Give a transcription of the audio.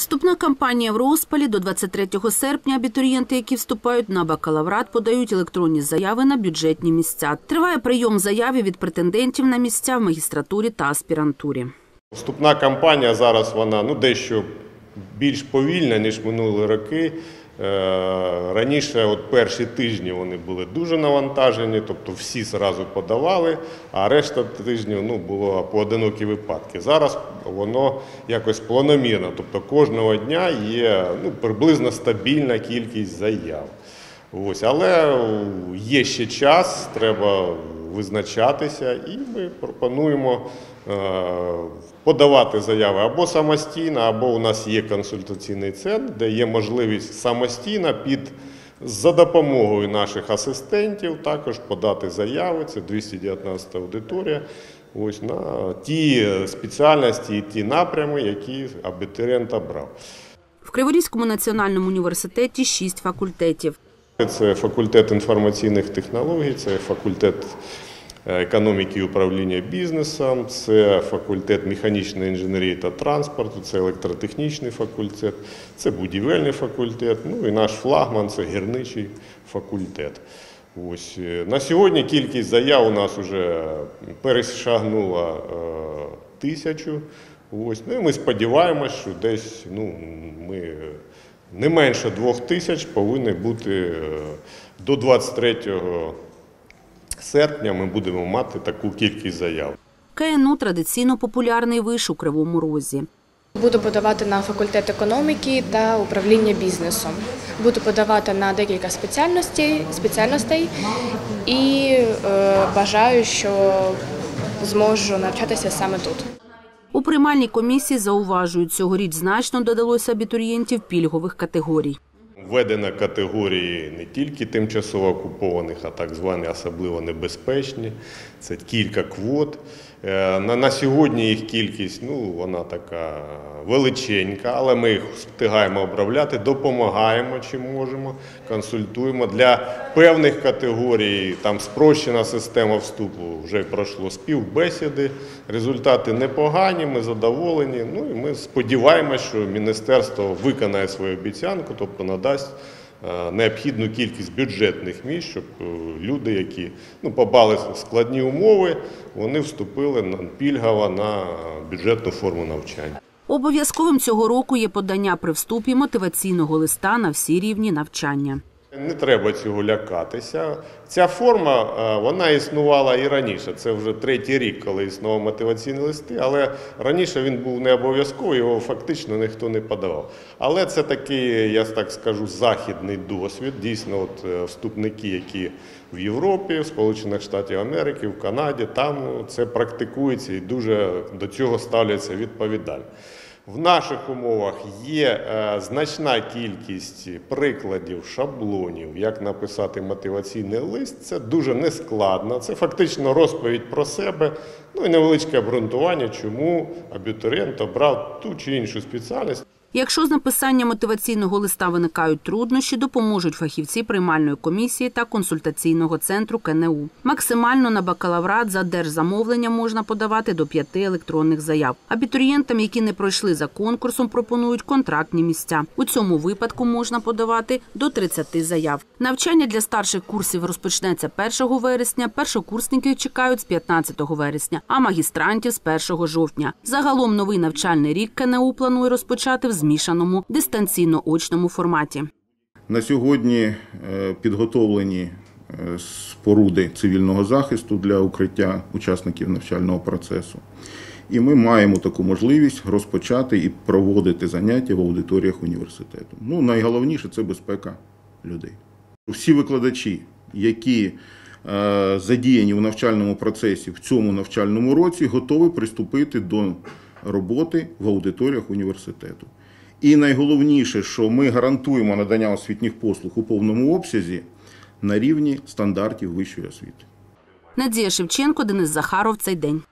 Вступна кампанія в розпалі до 23 серпня. Абітурієнти, які вступають на бакалаврат, подають електронні заяви на бюджетні місця. Триває прийом заяви від претендентів на місця в магістратурі та аспірантурі. Вступна кампанія зараз вона ну, дещо більш повільна, ніж минулі роки. Е, Раніше, от перші тижні, вони були дуже навантажені, тобто всі зразу подавали, а решта тижнів ну, було поодинокі випадки. Зараз воно якось планомірно, тобто кожного дня є ну, приблизно стабільна кількість заяв. Ось, але є ще час, треба визначатися, і ми пропонуємо подавати заяви або самостійно, або у нас є консультаційний центр, де є можливість самостійно під за допомогою наших асистентів також подати заяви. Це 219 аудиторія. Ось на ті спеціальності і ті напрями, які абітурієнт обрав. В Криворізькому національному університеті шість факультетів. Це факультет інформаційних технологій, це факультет е, економіки і управління бізнесом, це факультет механічної інженерії та транспорту, це електротехнічний факультет, це будівельний факультет. Ну і наш флагман це гірничий факультет. Ось е, на сьогодні кількість заяв у нас вже перешагнула е, тисячу. Ось ну і ми сподіваємось, що десь ну ми не менше двох тисяч повинні бути е, до 23 серпня. Ми будемо мати таку кількість заяв. КНУ традиційно популярний виш у Кривому Розі. Буду подавати на факультет економіки та управління бізнесом. Буду подавати на декілька спеціальностей, спеціальностей і е, бажаю, що зможу навчатися саме тут. У приймальній комісії зауважують, цьогоріч значно додалося абітурієнтів пільгових категорій. Введено категорії не тільки тимчасово окупованих, а так звані особливо небезпечні. Це кілька квот. Е, На, на сьогодні їх кількість ну, вона така величенька, але ми їх встигаємо обробляти, допомагаємо чим можемо, консультуємо. Для певних категорій там спрощена система вступу вже пройшло співбесіди. Результати непогані, ми задоволені. Ну і ми сподіваємося, що міністерство виконає свою обіцянку, тобто надасть необхідну кількість бюджетних місць, щоб е, люди, які ну, попали в складні умови, вони вступили на пільгово на бюджетну форму навчання. Обов'язковим цього року є подання при вступі мотиваційного листа на всі рівні навчання. Не треба цього лякатися. Ця форма е, вона існувала і раніше. Це вже третій рік, коли існував мотиваційні листи, але раніше він був не обов'язковий, його фактично ніхто не подавав. Але це такий, я так скажу, західний досвід. Дійсно, от е, вступники, які в Європі, в Сполучених Штатів Америки, в Канаді, там це практикується і дуже до цього ставляться відповідально. В наших умовах є е, значна кількість прикладів, шаблонів, як написати мотиваційний лист. Це дуже нескладно. Це фактично розповідь про себе, ну і невеличке обґрунтування, чому абітурієнт обрав ту чи іншу спеціальність. Якщо з написання мотиваційного листа виникають труднощі, допоможуть фахівці приймальної комісії та консультаційного центру КНУ. Максимально на бакалаврат за держзамовлення можна подавати до п'яти електронних заяв. Абітурієнтам, які не пройшли за конкурсом, пропонують контрактні місця. У цьому випадку можна подавати до 30 заяв. Навчання для старших курсів розпочнеться 1 вересня. Першокурсники чекають з 15 вересня, а магістрантів з 1 жовтня. Загалом новий навчальний рік КНУ планує розпочати в змішаному дистанційно-очному форматі. На сьогодні е, підготовлені е, споруди цивільного захисту для укриття учасників навчального процесу. І ми маємо таку можливість розпочати і проводити заняття в аудиторіях університету. Ну, найголовніше це безпека людей. Всі викладачі, які е, задіяні в навчальному процесі в цьому навчальному році, готові приступити до роботи в аудиторіях університету. І найголовніше, що ми гарантуємо надання освітніх послуг у повному обсязі на рівні стандартів вищої освіти. Надія Шевченко, Денис Захаров. Цей день.